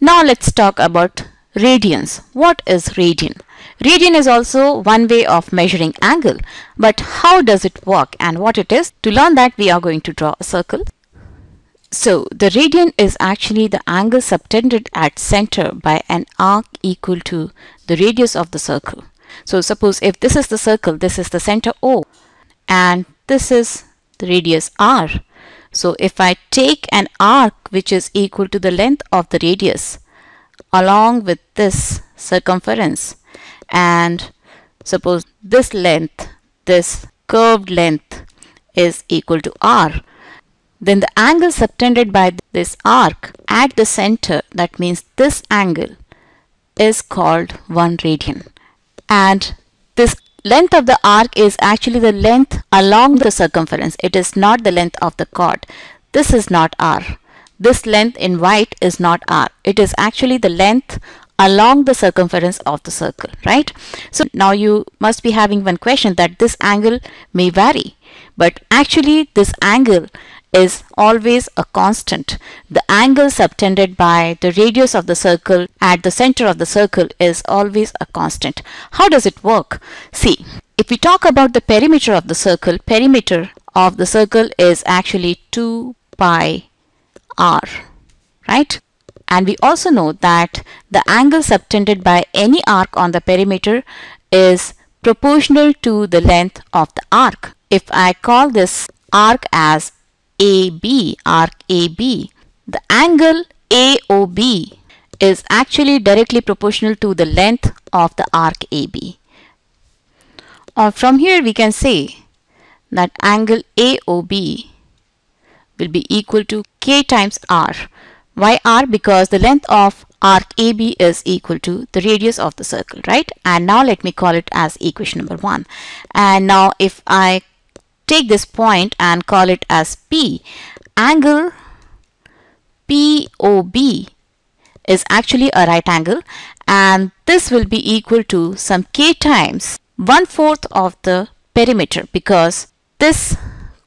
Now let's talk about radians. What is radian? Radian is also one way of measuring angle, but how does it work and what it is? To learn that we are going to draw a circle. So the radian is actually the angle subtended at center by an arc equal to the radius of the circle. So suppose if this is the circle, this is the center O and this is the radius R. So if I take an arc which is equal to the length of the radius along with this circumference and suppose this length, this curved length is equal to R then the angle subtended by this arc at the center that means this angle is called 1 radian. And this length of the arc is actually the length along the circumference. It is not the length of the chord. This is not r. This length in white is not r. It is actually the length along the circumference of the circle right? So now you must be having one question that this angle may vary but actually this angle is always a constant. The angle subtended by the radius of the circle at the center of the circle is always a constant. How does it work? See, if we talk about the perimeter of the circle, perimeter of the circle is actually 2 pi r, right? And we also know that the angle subtended by any arc on the perimeter is proportional to the length of the arc. If I call this arc as AB, arc AB, the angle AOB is actually directly proportional to the length of the arc AB. Or uh, from here we can say that angle AOB will be equal to K times R. Why R? Because the length of arc AB is equal to the radius of the circle, right? And now let me call it as equation number one. And now if I take this point and call it as P. Angle POB is actually a right angle and this will be equal to some k times one fourth of the perimeter because this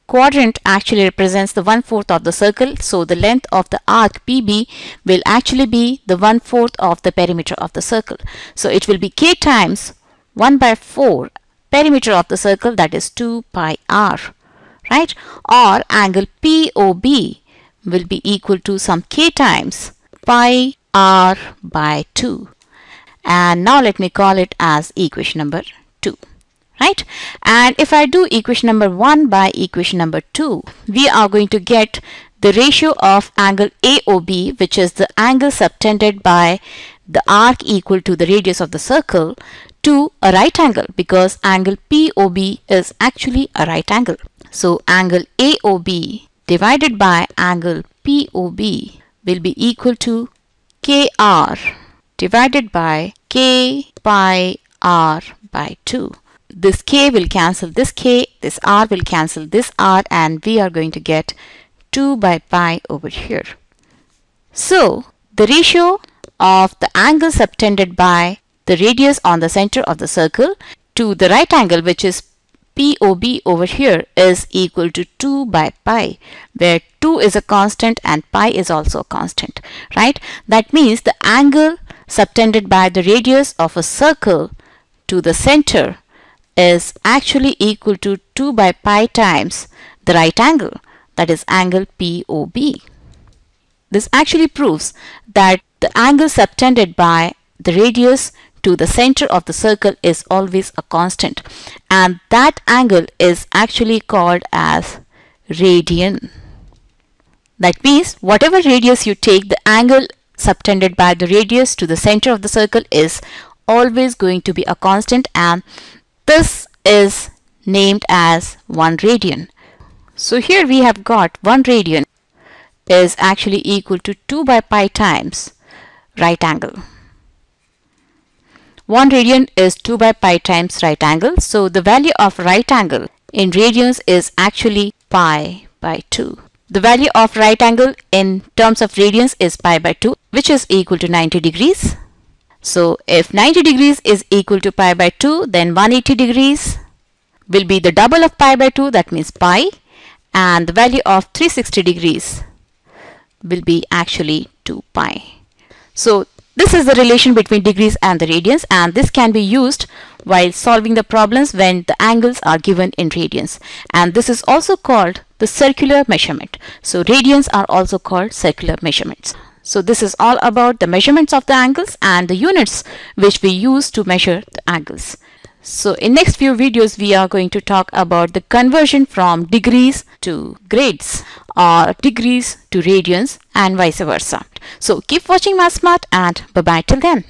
quadrant actually represents the one fourth of the circle so the length of the arc PB will actually be the one fourth of the perimeter of the circle so it will be k times 1 by 4 perimeter of the circle that is 2 pi r right? Or angle POB will be equal to some k times pi r by 2 and now let me call it as equation number 2 right? And if I do equation number 1 by equation number 2 we are going to get the ratio of angle AOB which is the angle subtended by the arc equal to the radius of the circle to a right angle because angle POB is actually a right angle. So angle AOB divided by angle POB will be equal to KR divided by K pi R by 2. This K will cancel this K, this R will cancel this R and we are going to get 2 by pi over here. So the ratio of the angle subtended by the radius on the center of the circle to the right angle which is POB over here is equal to 2 by pi where 2 is a constant and pi is also a constant right that means the angle subtended by the radius of a circle to the center is actually equal to 2 by pi times the right angle that is angle POB. This actually proves that the angle subtended by the radius to the center of the circle is always a constant and that angle is actually called as radian. That means whatever radius you take the angle subtended by the radius to the center of the circle is always going to be a constant and this is named as 1 radian. So here we have got 1 radian is actually equal to 2 by pi times right angle. 1 radian is 2 by pi times right angle. So the value of right angle in radians is actually pi by 2. The value of right angle in terms of radians is pi by 2 which is equal to 90 degrees. So if 90 degrees is equal to pi by 2 then 180 degrees will be the double of pi by 2 that means pi and the value of 360 degrees will be actually 2 pi. So this is the relation between degrees and the radians and this can be used while solving the problems when the angles are given in radians and this is also called the circular measurement. So radians are also called circular measurements. So this is all about the measurements of the angles and the units which we use to measure the angles. So in next few videos we are going to talk about the conversion from degrees to grades or degrees to radians and vice versa. So keep watching MathsSmart and bye bye till then.